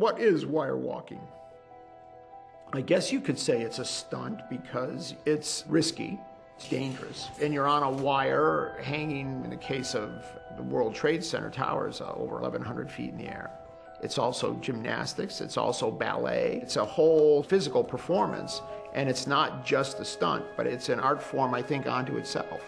what is wire walking? I guess you could say it's a stunt because it's risky, it's dangerous, and you're on a wire hanging, in the case of the World Trade Center towers, uh, over 1,100 feet in the air. It's also gymnastics, it's also ballet, it's a whole physical performance, and it's not just a stunt, but it's an art form, I think, onto itself.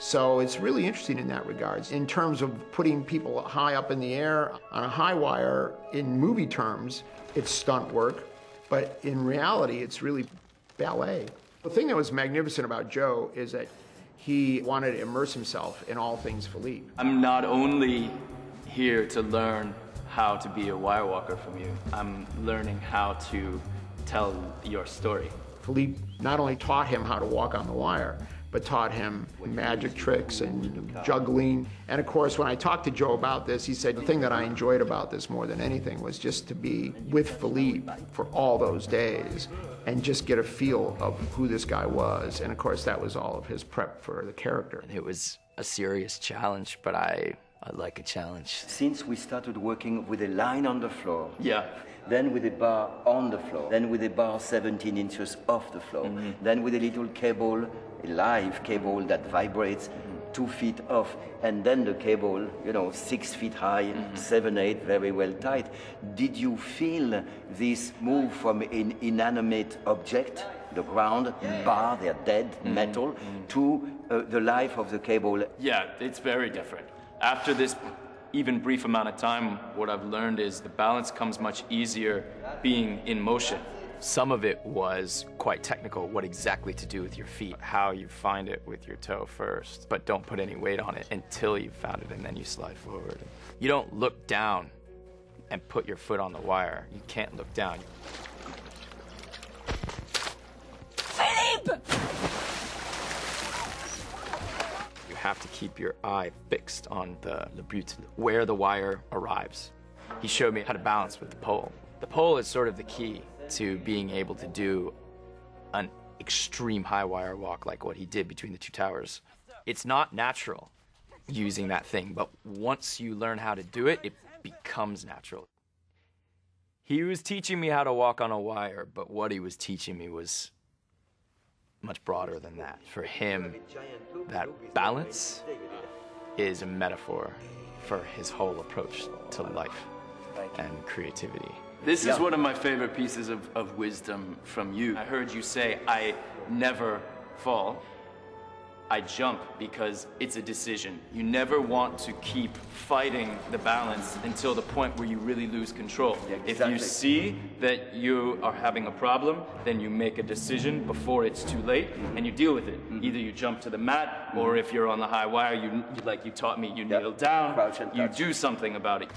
So it's really interesting in that regards. In terms of putting people high up in the air on a high wire, in movie terms, it's stunt work, but in reality, it's really ballet. The thing that was magnificent about Joe is that he wanted to immerse himself in all things Philippe. I'm not only here to learn how to be a wire walker from you, I'm learning how to tell your story. Philippe not only taught him how to walk on the wire, but taught him magic tricks and juggling. And of course, when I talked to Joe about this, he said the thing that I enjoyed about this more than anything was just to be with Philippe for all those days and just get a feel of who this guy was. And of course, that was all of his prep for the character. It was a serious challenge, but I, I like a challenge. Since we started working with a line on the floor, Yeah. then with a bar on the floor, then with a bar 17 inches off the floor, mm-hmm. then with a little cable, a live cable that vibrates two feet off, and then the cable, you know, six feet high, mm-hmm. seven, eight, very well tight. Did you feel this move from an inanimate object, the ground, bar, they're dead, mm-hmm. metal, mm-hmm. to uh, the life of the cable? Yeah, it's very different. After this even brief amount of time, what I've learned is the balance comes much easier being in motion. Some of it was quite technical, what exactly to do with your feet, how you find it with your toe first, but don't put any weight on it until you've found it and then you slide forward. You don't look down and put your foot on the wire. You can't look down. Philippe! You have to keep your eye fixed on the le where the wire arrives. He showed me how to balance with the pole. The pole is sort of the key to being able to do an extreme high wire walk like what he did between the two towers. It's not natural using that thing, but once you learn how to do it, it becomes natural. He was teaching me how to walk on a wire, but what he was teaching me was much broader than that. For him, that balance is a metaphor for his whole approach to life and creativity. This is one of my favorite pieces of, of wisdom from you. I heard you say, I never fall. I jump because it's a decision. You never want to keep fighting the balance until the point where you really lose control. If you see that you are having a problem, then you make a decision before it's too late and you deal with it. Mm-hmm. Either you jump to the mat, or mm-hmm. if you're on the high wire, you, like you taught me, you kneel down, you do something about it.